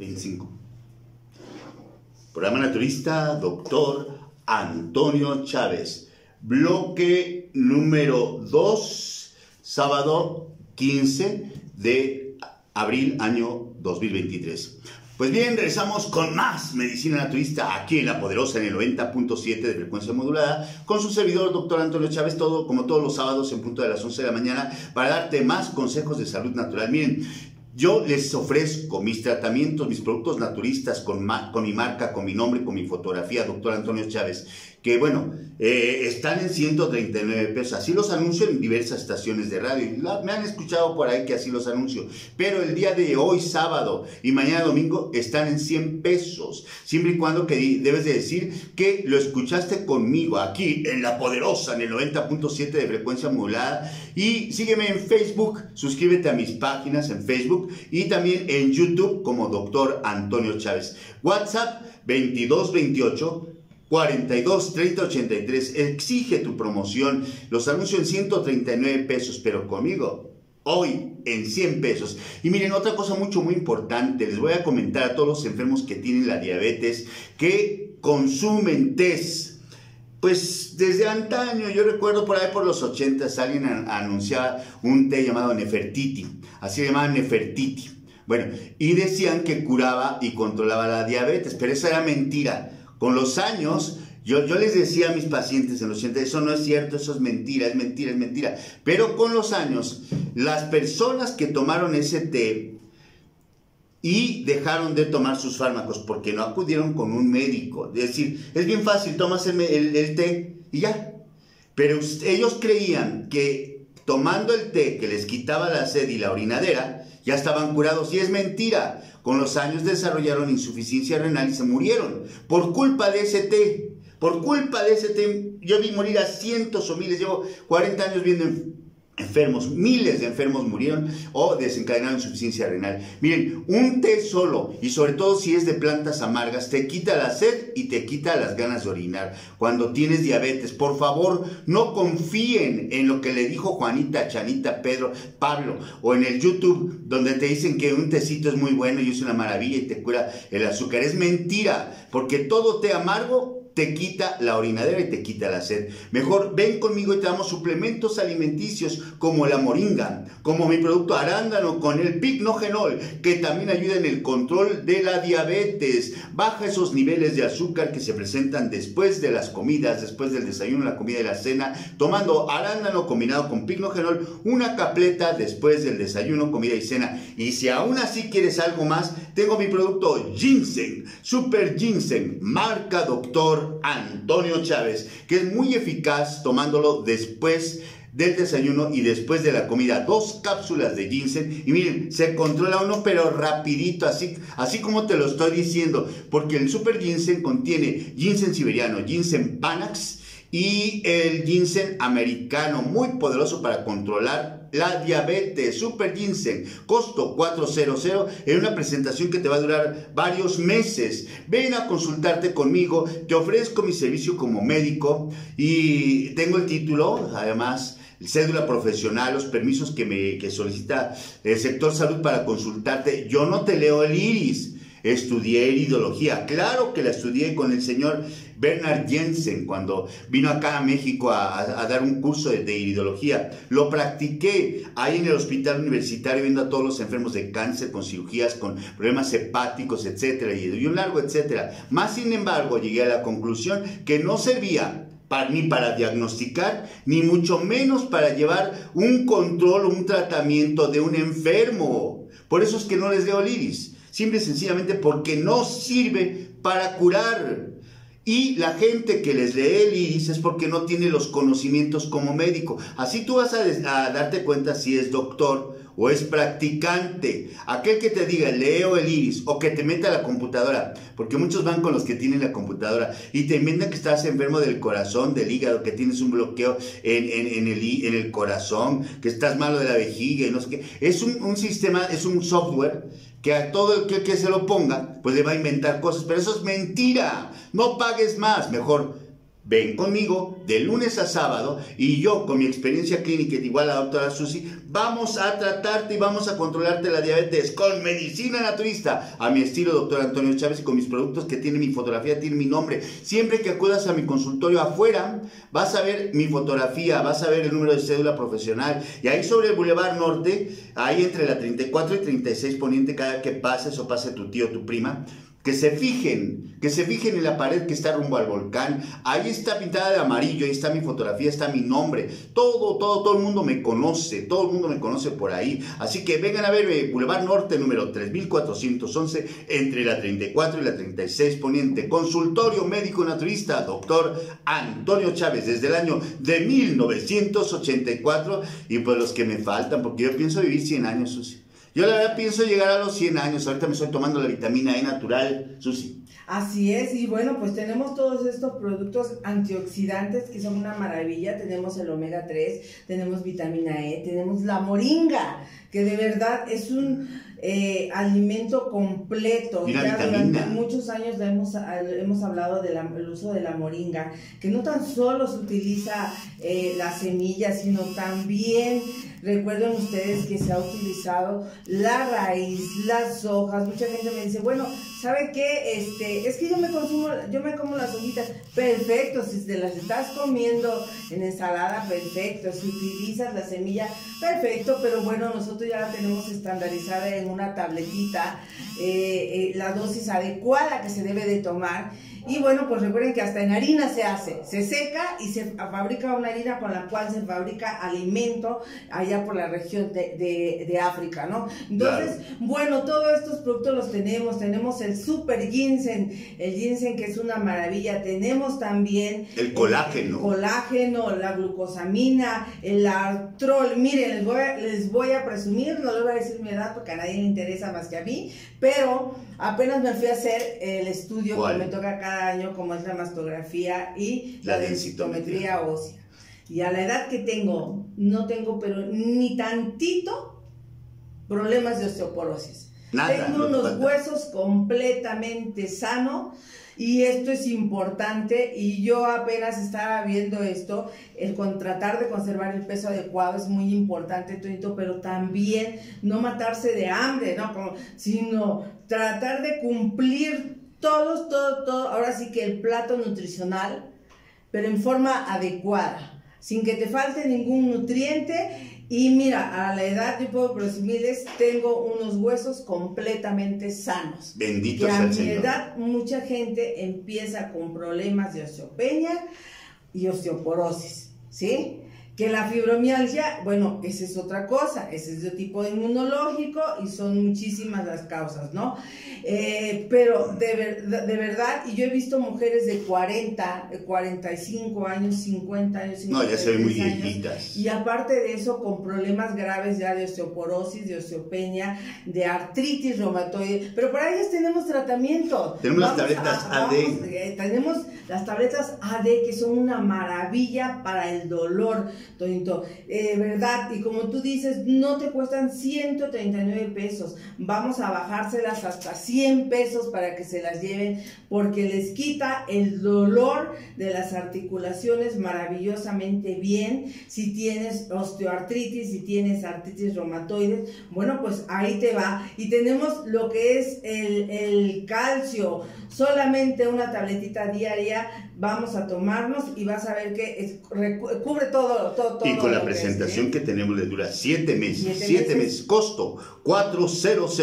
25. Programa naturista, doctor Antonio Chávez. Bloque número 2, sábado 15 de abril año 2023. Pues bien, regresamos con más medicina naturista aquí en La Poderosa en el 90.7 de frecuencia modulada con su servidor, doctor Antonio Chávez, todo como todos los sábados en punto de las 11 de la mañana para darte más consejos de salud natural. Miren, yo les ofrezco mis tratamientos, mis productos naturistas con, con mi marca, con mi nombre, con mi fotografía, doctor Antonio Chávez que bueno, eh, están en 139 pesos. Así los anuncio en diversas estaciones de radio. me han escuchado por ahí que así los anuncio. Pero el día de hoy, sábado y mañana domingo, están en 100 pesos. Siempre y cuando que debes de decir que lo escuchaste conmigo aquí en La Poderosa, en el 90.7 de frecuencia modulada. Y sígueme en Facebook, suscríbete a mis páginas en Facebook y también en YouTube como Doctor Antonio Chávez. WhatsApp 2228 42 30 83. Exige tu promoción. Los anuncio en 139 pesos, pero conmigo hoy en 100 pesos. Y miren, otra cosa mucho, muy importante. Les voy a comentar a todos los enfermos que tienen la diabetes que consumen test. Pues desde antaño, yo recuerdo por ahí por los 80 alguien anunciaba un té llamado Nefertiti. Así se llamaba Nefertiti. Bueno, y decían que curaba y controlaba la diabetes, pero esa era mentira con los años, yo, yo les decía a mis pacientes en los 80, eso no es cierto, eso es mentira, es mentira, es mentira. Pero con los años, las personas que tomaron ese té y dejaron de tomar sus fármacos porque no acudieron con un médico. Es decir, es bien fácil, tomas el, el té y ya. Pero ellos creían que tomando el té que les quitaba la sed y la orinadera, ya estaban curados. Y es mentira. Con los años desarrollaron insuficiencia renal y se murieron por culpa de ese té. Por culpa de ese té, yo vi morir a cientos o miles, llevo 40 años viendo enfermos, miles de enfermos murieron o desencadenaron insuficiencia renal. Miren, un té solo, y sobre todo si es de plantas amargas, te quita la sed y te quita las ganas de orinar. Cuando tienes diabetes, por favor, no confíen en lo que le dijo Juanita, Chanita, Pedro, Pablo, o en el YouTube, donde te dicen que un tecito es muy bueno y es una maravilla y te cura el azúcar. Es mentira, porque todo té amargo te quita la orinadera y te quita la sed. Mejor ven conmigo y te damos suplementos alimenticios como la moringa, como mi producto arándano con el pignogenol, que también ayuda en el control de la diabetes. Baja esos niveles de azúcar que se presentan después de las comidas, después del desayuno, la comida y la cena, tomando arándano combinado con pignogenol, una capleta después del desayuno, comida y cena. Y si aún así quieres algo más, tengo mi producto Ginseng, Super Ginseng, marca Doctor Antonio Chávez, que es muy eficaz tomándolo después del desayuno y después de la comida. Dos cápsulas de ginseng y miren, se controla uno pero rapidito, así, así como te lo estoy diciendo, porque el super ginseng contiene ginseng siberiano, ginseng panax y el ginseng americano, muy poderoso para controlar la diabetes, Super Ginseng, costo 400 en una presentación que te va a durar varios meses. Ven a consultarte conmigo, te ofrezco mi servicio como médico y tengo el título, además, cédula profesional, los permisos que me que solicita el sector salud para consultarte. Yo no te leo el iris. Estudié iridología, claro que la estudié con el señor Bernard Jensen cuando vino acá a México a, dar un curso de, iridología. Lo practiqué ahí en el hospital universitario viendo a todos los enfermos de cáncer con cirugías, con problemas hepáticos, etcétera, y, un largo etcétera. Más sin embargo, llegué a la conclusión que no servía ni para diagnosticar, ni mucho menos para llevar un control un tratamiento de un enfermo. Por eso es que no les veo el iris. Simple y sencillamente porque no sirve para curar. Y la gente que les lee el iris es porque no tiene los conocimientos como médico. Así tú vas a, darte cuenta si es doctor o es practicante. Aquel que te diga leo el iris o que te meta la computadora, porque muchos van con los que tienen la computadora y te inventan que estás enfermo del corazón, del hígado, que tienes un bloqueo en, el, en el, corazón, que estás malo de la vejiga no sé qué. Es un sistema, es un software que a todo el que, se lo ponga, pues le va a inventar cosas, pero eso es mentira. No pagues más, mejor Ven conmigo de lunes a sábado y yo con mi experiencia clínica igual a la doctora Susi, vamos a tratarte y vamos a controlarte la diabetes con medicina naturista a mi estilo doctor Antonio Chávez y con mis productos que tienen mi fotografía, tienen mi nombre. Siempre que acudas a mi consultorio afuera, vas a ver mi fotografía, vas a ver el número de cédula profesional y ahí sobre el Boulevard Norte, ahí entre la 34 y 36 poniente cada que pases o pase tu tío o tu prima, que se fijen, que se fijen en la pared que está rumbo al volcán. Ahí está pintada de amarillo, ahí está mi fotografía, está mi nombre. Todo, todo, todo el mundo me conoce, todo el mundo me conoce por ahí. Así que vengan a verme, Boulevard Norte número 3411, entre la 34 y la 36 Poniente. Consultorio médico naturista, doctor Antonio Chávez, desde el año de 1984. Y pues los que me faltan, porque yo pienso vivir 100 años, Susi. Yo la verdad pienso llegar a los 100 años. Ahorita me estoy tomando la vitamina E natural, Susi. Así es, y bueno, pues tenemos todos estos productos antioxidantes que son una maravilla. Tenemos el omega 3, tenemos vitamina E, tenemos la moringa, que de verdad es un eh, alimento completo. ya durante muchos años hemos, hemos hablado del uso de la moringa, que no tan solo se utiliza eh, la semilla, sino también Recuerden ustedes que se ha utilizado la raíz, las hojas. Mucha gente me dice, bueno, ¿sabe qué? Este, es que yo me consumo, yo me como las hojitas. Perfecto, si te las estás comiendo en ensalada, perfecto. Si utilizas la semilla, perfecto. Pero bueno, nosotros ya la tenemos estandarizada en una tabletita, eh, eh, la dosis adecuada que se debe de tomar. Y bueno, pues recuerden que hasta en harina se hace, se seca y se fabrica una harina con la cual se fabrica alimento allá por la región de, África, ¿no? Entonces, bueno, todos estos productos los tenemos, tenemos el super ginseng, el ginseng que es una maravilla, tenemos también el colágeno, el colágeno, la glucosamina, el artrol, miren, les voy, a, les voy a presumir, no les voy a decir mi edad porque a nadie le interesa más que a mí, pero apenas me fui a hacer el estudio que me toca acá año, como es la mastografía y la, densitometría ósea. Y a la edad que tengo, no tengo, pero ni tantito problemas de osteoporosis. tengo unos huesos completamente sanos y esto es importante y yo apenas estaba viendo esto, el tratar de conservar el peso adecuado es muy importante, pero también no matarse de hambre, ¿no? sino tratar de cumplir todos, todo, todo, ahora sí que el plato nutricional, pero en forma adecuada, sin que te falte ningún nutriente. Y mira, a la edad, yo puedo presumirles, tengo unos huesos completamente sanos. Bendito que sea a mi edad, mucha gente empieza con problemas de osteopenia y osteoporosis, ¿sí? Que la fibromialgia, bueno, esa es otra cosa, ese es de tipo inmunológico y son muchísimas las causas, ¿no? Eh, pero de, de, verdad, y yo he visto mujeres de 40, de 45 años, 50 años, no, ya se ven muy viejitas. Y aparte de eso, con problemas graves ya de osteoporosis, de osteopenia, de artritis reumatoide, pero para ellas tenemos tratamiento. Tenemos las tabletas AD. Eh, tenemos las tabletas AD que son una maravilla para el dolor Tonito, eh, ¿verdad? Y como tú dices, no te cuestan 139 pesos. Vamos a bajárselas hasta 100 pesos para que se las lleven porque les quita el dolor de las articulaciones maravillosamente bien. Si tienes osteoartritis, si tienes artritis reumatoides, bueno, pues ahí te va. Y tenemos lo que es el calcio, solamente una tabletita diaria vamos a tomarnos y vas a ver que cubre todo, todo, todo Y con la presentación ¿eh? que, tenemos le dura 7 meses. 7 meses? Costo 400.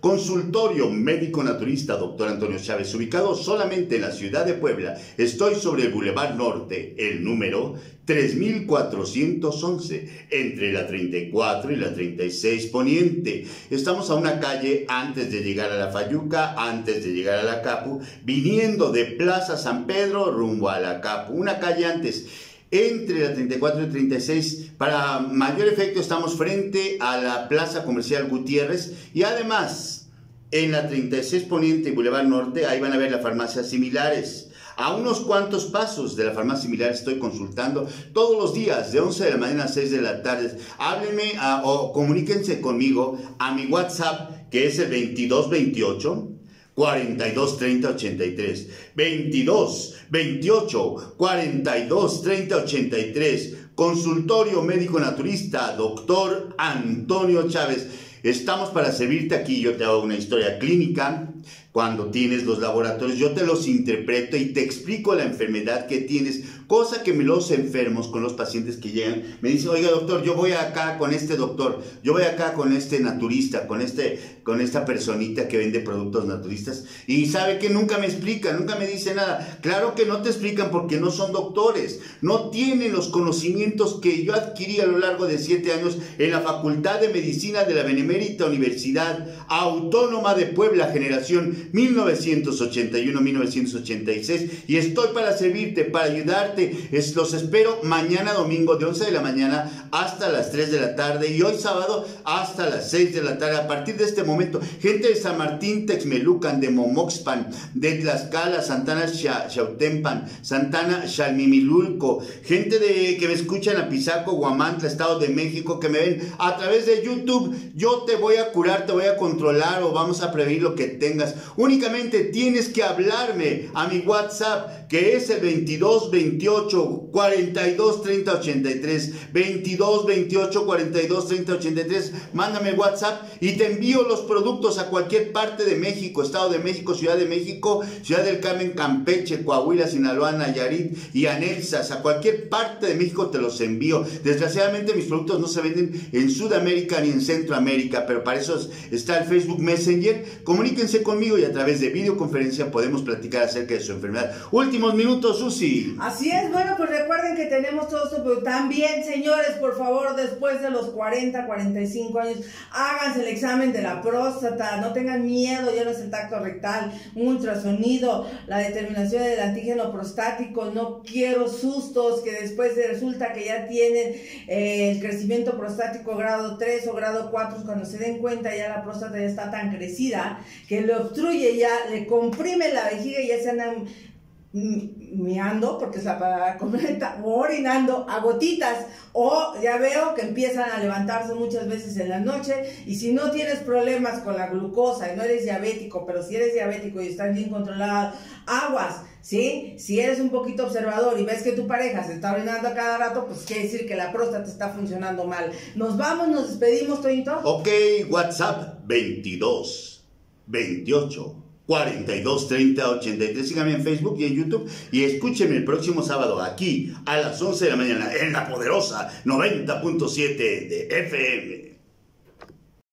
Consultorio médico naturista doctor Antonio Chávez, ubicado solamente en la ciudad de Puebla. Estoy sobre el Boulevard Norte, el número 3411, entre la 34 y la 36 Poniente. Estamos a una calle antes de llegar a la Fayuca, antes de llegar a la Capu, viniendo de Plaza San Pedro rumbo a la Capu, una calle antes. Entre la 34 y 36, para mayor efecto estamos frente a la Plaza Comercial Gutiérrez y además en la 36 Poniente y Boulevard Norte, ahí van a ver las farmacias similares. A unos cuantos pasos de la farmacia similar estoy consultando todos los días de 11 de la mañana a 6 de la tarde. Háblenme o comuníquense conmigo a mi WhatsApp que es el 2228 42 30 83. 22 28 42 30 83. Consultorio médico naturista, doctor Antonio Chávez. Estamos para servirte aquí. Yo te hago una historia clínica cuando tienes los laboratorios, yo te los interpreto y te explico la enfermedad que tienes, cosa que los enfermos con los pacientes que llegan me dicen, oiga doctor, yo voy acá con este doctor, yo voy acá con este naturista, con, este, con esta personita que vende productos naturistas y sabe que nunca me explica, nunca me dice nada. Claro que no te explican porque no son doctores, no tienen los conocimientos que yo adquirí a lo largo de siete años en la Facultad de Medicina de la Benemérita Universidad Autónoma de Puebla, generación 1981-1986 y estoy para servirte, para ayudarte. Los espero mañana domingo de 11 de la mañana hasta las 3 de la tarde y hoy sábado hasta las 6 de la tarde. A partir de este momento, gente de San Martín, Texmelucan, de Momoxpan, de Tlaxcala, Santana Xautempan, Santana Xalmimilulco, gente de que me escuchan a Pisaco, Guamantla, Estado de México, que me ven a través de YouTube. Yo te voy a curar, te voy a controlar o vamos a prevenir lo que tengas. Únicamente tienes que hablarme a mi WhatsApp, que es el 22 28 42 30 83. 22 28 42 30 83. Mándame WhatsApp y te envío los productos a cualquier parte de México, Estado de México, Ciudad de México, Ciudad del Carmen, Campeche, Coahuila, Sinaloa, Nayarit y anexas. A cualquier parte de México te los envío. Desgraciadamente mis productos no se venden en Sudamérica ni en Centroamérica, pero para eso está el Facebook Messenger. Comuníquense conmigo y a través de videoconferencia podemos platicar acerca de su enfermedad. Últimos minutos, Susi. Así es, bueno, pues recuerden que tenemos todo esto, pero también, señores, por favor, después de los 40, 45 años, háganse el examen de la próstata, no tengan miedo, ya no es el tacto rectal, un ultrasonido, la determinación del antígeno prostático, no quiero sustos que después resulta que ya tienen eh, el crecimiento prostático grado 3 o grado 4, cuando se den cuenta ya la próstata ya está tan crecida que le obstruye ya le comprime la vejiga y ya se andan meando, porque es la palabra correcta, o orinando a gotitas, o ya veo que empiezan a levantarse muchas veces en la noche, y si no tienes problemas con la glucosa y no eres diabético, pero si eres diabético y estás bien controlado, aguas, ¿sí? Si eres un poquito observador y ves que tu pareja se está orinando a cada rato, pues quiere decir que la próstata está funcionando mal. Nos vamos, nos despedimos, Toñito. Ok, WhatsApp 22 28 42 30 83. Síganme en Facebook y en YouTube y escúchenme el próximo sábado aquí a las 11 de la mañana en la poderosa 90.7 de FM.